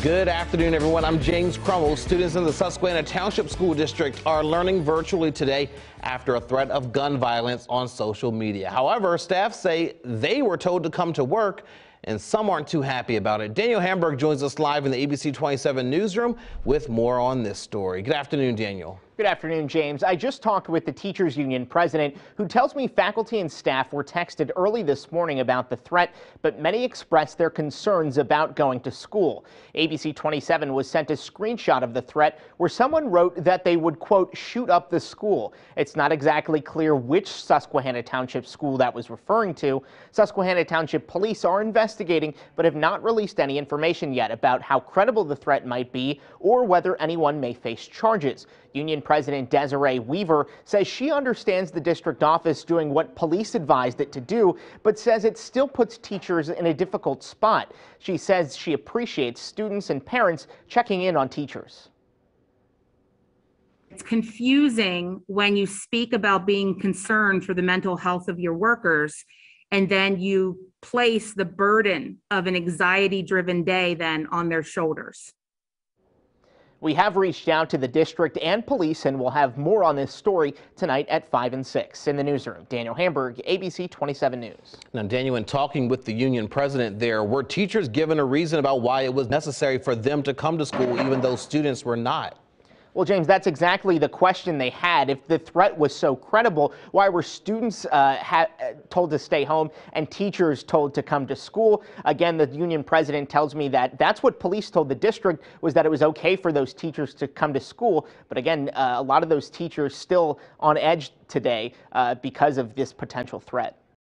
Good afternoon, everyone. I'm James Crummell. Students in the Susquehanna Township School District are learning virtually today after a threat of gun violence on social media. However, staff say they were told to come to work and some aren't too happy about it. Daniel Hamburg joins us live in the ABC 27 newsroom with more on this story. Good afternoon, Daniel. Good afternoon, James. I just talked with the Teachers Union president who tells me faculty and staff were texted early this morning about the threat, but many expressed their concerns about going to school. ABC 27 was sent a screenshot of the threat where someone wrote that they would, quote, shoot up the school. It's not exactly clear which Susquehanna Township school that was referring to. Susquehanna Township police are investigating, but have not released any information yet about how credible the threat might be or whether anyone may face charges. Union President Desiree Weaver says she understands the district office doing what police advised it to do, but says it still puts teachers in a difficult spot. She says she appreciates students and parents checking in on teachers. It's confusing when you speak about being concerned for the mental health of your workers and then you place the burden of an anxiety driven day then on their shoulders. We have reached out to the district and police, and we'll have more on this story tonight at 5 and 6. In the newsroom, Daniel Hamburg, ABC 27 News. Now, Daniel, in talking with the union president there, were teachers given a reason about why it was necessary for them to come to school, even though students were not? Well, James, that's exactly the question they had. If the threat was so credible, why were students uh, ha- told to stay home and teachers told to come to school? Again, the union president tells me that that's what police told the district was that it was okay for those teachers to come to school. But again, uh, a lot of those teachers still on edge today uh, because of this potential threat.